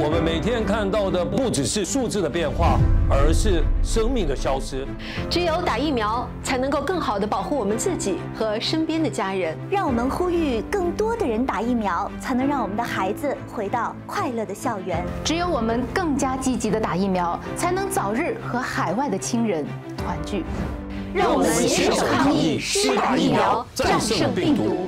我们每天看到的不只是数字的变化而是生命的消失。只有打疫苗才能够更好的保护我们自己和身边的家人。让我们呼吁更多的人打疫苗才能让我们的孩子回到快乐的校园。只有我们更加积极的打疫苗才能早日和海外的亲人团聚。让我们携手抗疫施打疫苗战胜病毒。